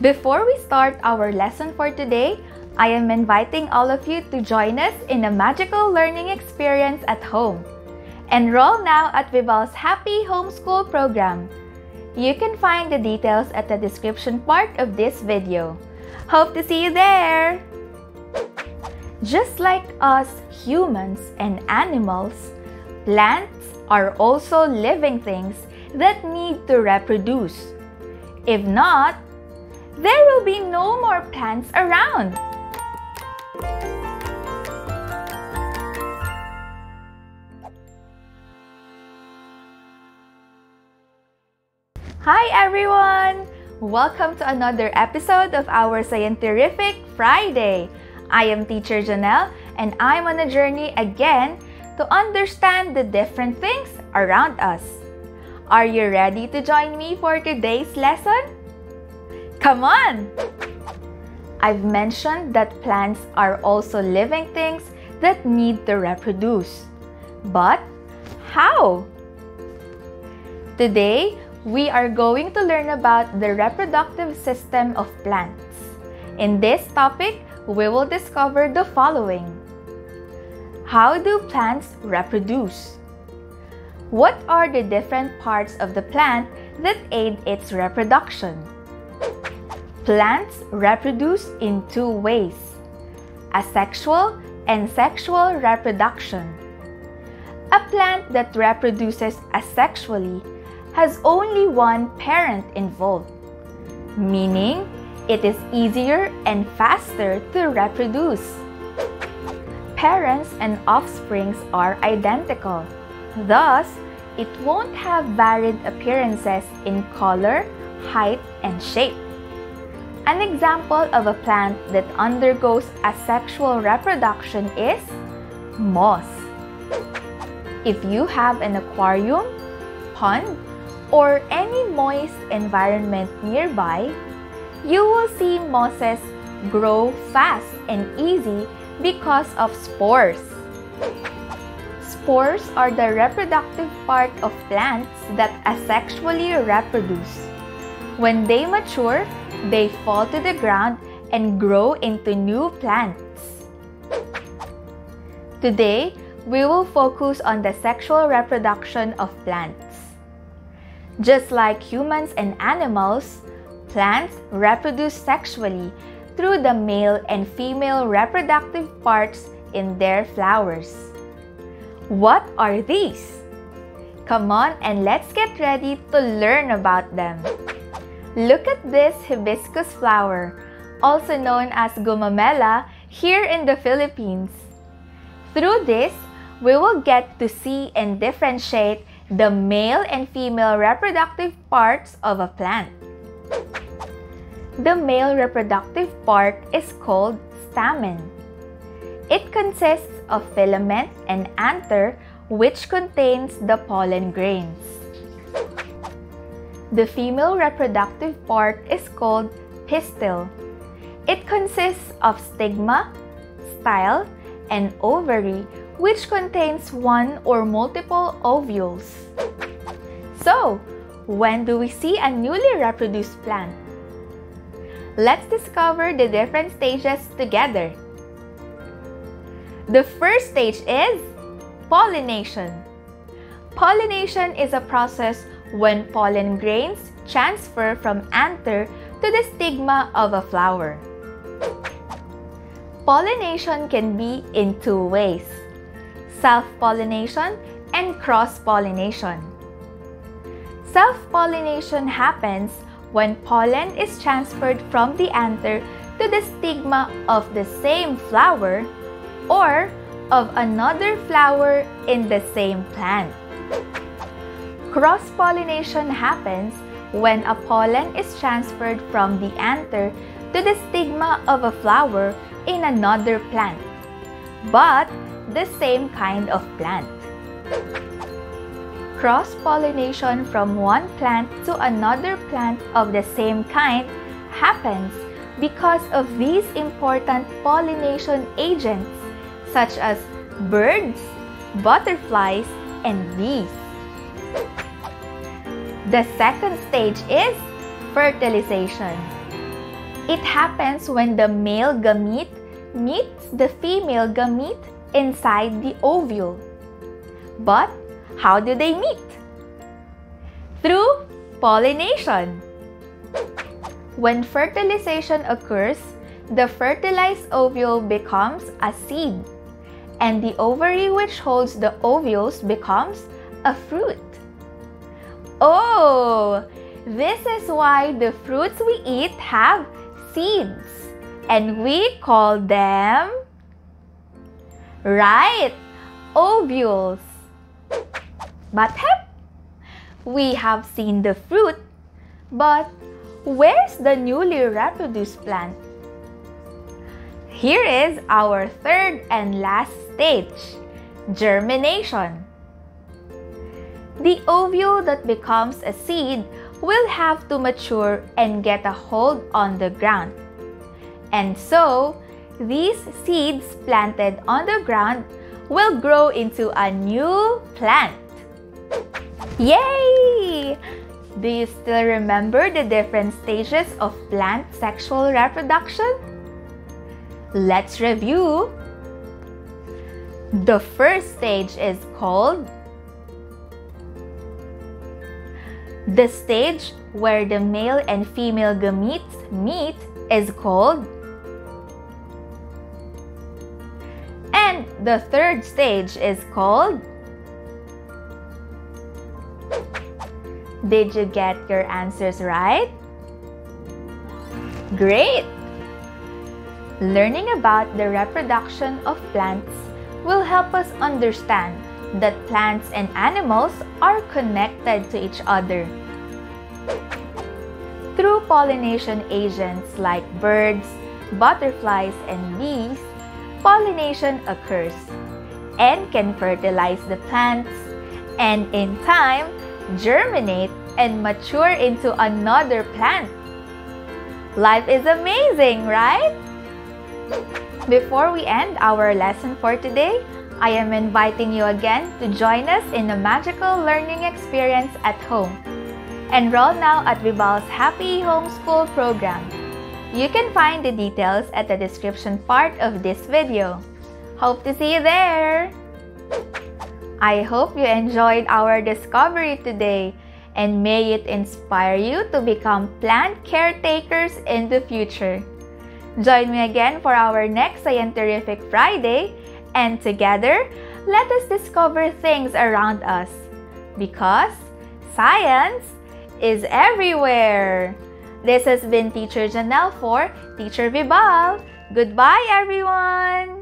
Before we start our lesson for today, I am inviting all of you to join us in a magical learning experience at home. Enroll now at Vibal's Happy Homeschool program. You can find the details at the description part of this video. Hope to see you there! Just like us humans and animals, plants are also living things that need to reproduce. If not, there will be no more plants around. Hi everyone! Welcome to another episode of our Scienterrific Friday. I am teacher Janelle and I'm on a journey again to understand the different things around us. Are you ready to join me for today's lesson? Come on! I've mentioned that plants are also living things that need to reproduce. But how? Today, we are going to learn about the reproductive system of plants. In this topic, we will discover the following. How do plants reproduce? What are the different parts of the plant that aid its reproduction? Plants reproduce in two ways asexual and sexual reproduction. A plant that reproduces asexually has only one parent involved, meaning it is easier and faster to reproduce. Parents and offsprings are identical, thus, it won't have varied appearances in color, height, and shape. An example of a plant that undergoes asexual reproduction is moss. If you have an aquarium, pond, or any moist environment nearby, you will see mosses grow fast and easy because of spores. Spores are the reproductive part of plants that asexually reproduce. When they mature, they fall to the ground and grow into new plants. Today, we will focus on the sexual reproduction of plants. Just like humans and animals, plants reproduce sexually through the male and female reproductive parts in their flowers. What are these? Come on and let's get ready to learn about them. Look at this hibiscus flower, also known as gumamela here in the Philippines. Through this, we will get to see and differentiate the male and female reproductive parts of a plant. The male reproductive part is called stamen. It consists of filament and anther which contains the pollen grains. The female reproductive part is called pistil. It consists of stigma, style, and ovary which contains one or multiple ovules. So, when do we see a newly reproduced plant? Let's discover the different stages together. The first stage is pollination. Pollination is a process when pollen grains transfer from anther to the stigma of a flower. Pollination can be in two ways self-pollination and cross-pollination. Self-pollination happens when pollen is transferred from the anther to the stigma of the same flower or of another flower in the same plant. Cross-pollination happens when a pollen is transferred from the anther to the stigma of a flower in another plant, but the same kind of plant. Cross-pollination from one plant to another plant of the same kind happens because of these important pollination agents such as birds, butterflies, and bees. The second stage is fertilization. It happens when the male gamete meets the female gamete inside the ovule. But how do they meet? Through pollination. When fertilization occurs, the fertilized ovule becomes a seed, and the ovary which holds the ovules becomes a fruit. Oh, this is why the fruits we eat have seeds, and we call them right ovules. But hep, we have seen the fruit, but where's the newly reproduced plant? Here is our third and last stage, germination. The ovule that becomes a seed will have to mature and get a hold on the ground. And so, these seeds planted on the ground will grow into a new plant. Yay! Do you still remember the different stages of plant sexual reproduction? Let's review. The first stage is called the stage where the male and female gametes meet is called and the third stage is called Did you get your answers right? Great! Learning about the reproduction of plants will help us understand that plants and animals are connected to each other. Through pollination agents like birds, butterflies, and bees, pollination occurs and can fertilize the plants and in time germinate and mature into another plant. Life is amazing, right? Before we end our lesson for today, I am inviting you again to join us in a magical learning experience at home. Enroll now at Vibal's Happy Homeschool program. You can find the details at the description part of this video. Hope to see you there! I hope you enjoyed our discovery today and may it inspire you to become plant caretakers in the future. Join me again for our next Scienterrific Friday, and together, let us discover things around us. Because science is everywhere. This has been Teacher Janelle for Teacher Vibal. Goodbye, everyone!